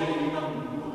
Amen.